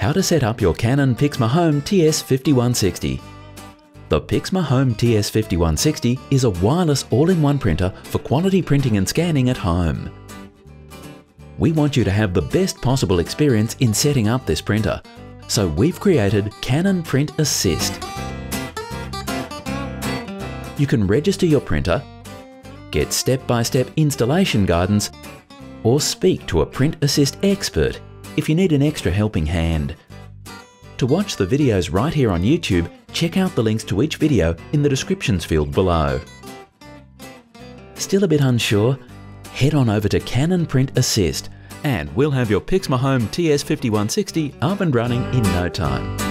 how to set up your Canon Pixma Home TS5160. The Pixma Home TS5160 is a wireless all-in-one printer for quality printing and scanning at home. We want you to have the best possible experience in setting up this printer, so we've created Canon Print Assist. You can register your printer, get step-by-step -step installation guidance, or speak to a Print Assist expert if you need an extra helping hand. To watch the videos right here on YouTube, check out the links to each video in the descriptions field below. Still a bit unsure? Head on over to Canon Print Assist and we'll have your Pixma Home TS5160 up and running in no time.